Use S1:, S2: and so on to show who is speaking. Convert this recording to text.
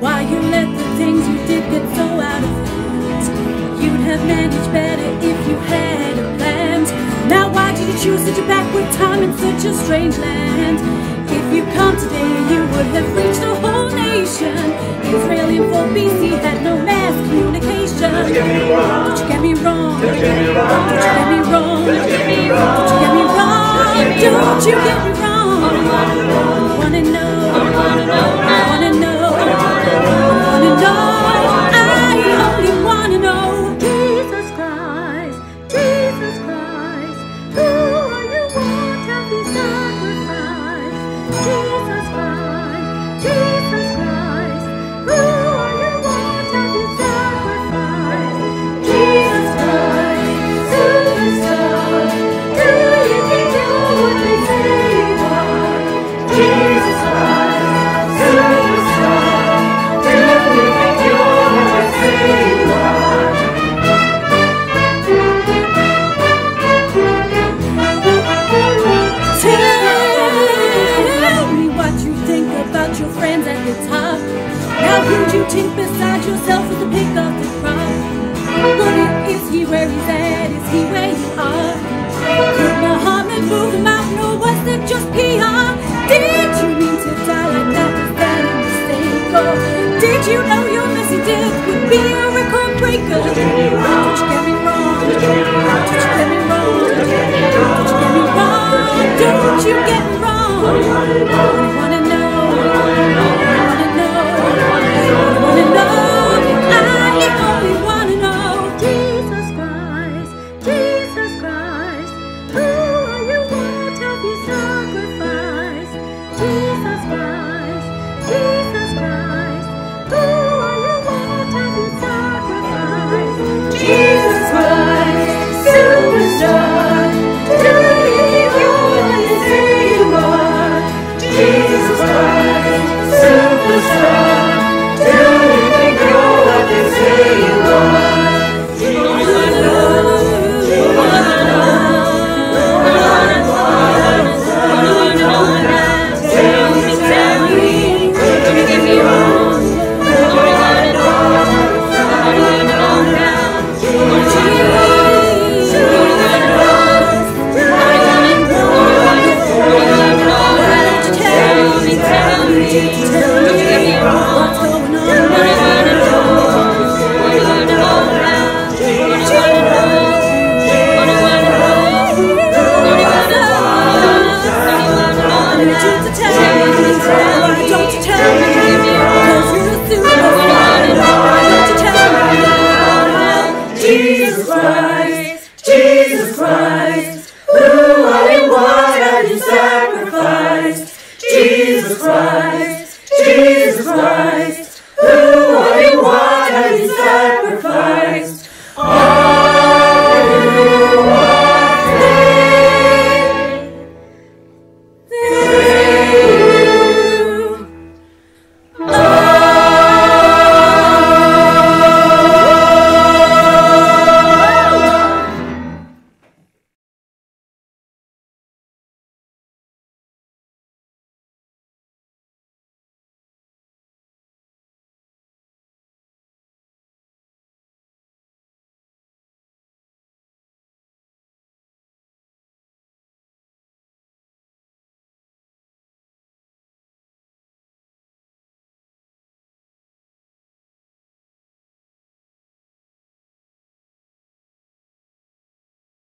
S1: Why you let the things you did get so out of hand? You'd have managed better if you had a plan. Now why did you choose such a backward time in such a strange land? If you come today, you would have reached a whole nation. Israel in 4 BC had no mass communication. Don't you get me wrong? Don't you get me wrong? Don't you get me wrong? Don't you get me wrong? Don't you get me wrong? Don't you get me wrong? Think you're insane? Why? Tell me what you think about your friends at the top. Now, could you think beside yourself with the pick death would be a record breaker? Don't you get me wrong? Don't you get me wrong? Don't you get me wrong? Don't you get me wrong? Don't you get me wrong? I wanna know.